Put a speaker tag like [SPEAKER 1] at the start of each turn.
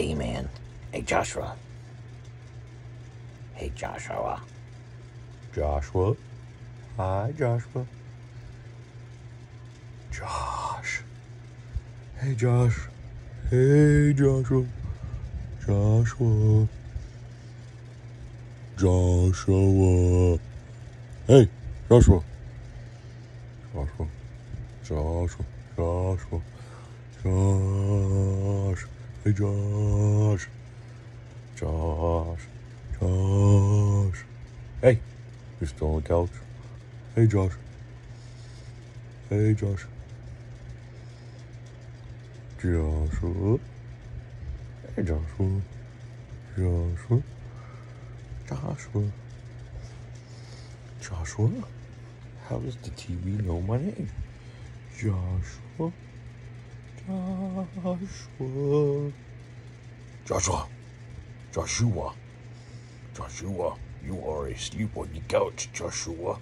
[SPEAKER 1] Hey, man. Hey, Joshua. Hey, Joshua.
[SPEAKER 2] Joshua. Hi, Joshua. Josh. Hey, Josh. Hey, Joshua. Joshua. Joshua. Hey, Joshua. Joshua. Joshua. Joshua. Josh. Hey, Josh. Josh. Josh. Hey, you're still on the couch? Hey, Josh. Hey, Josh. Joshua. Hey, Joshua. Joshua. Joshua. Joshua. How does the TV know my name? Joshua. Joshua. Joshua. Joshua. Joshua. You are asleep on the couch, Joshua.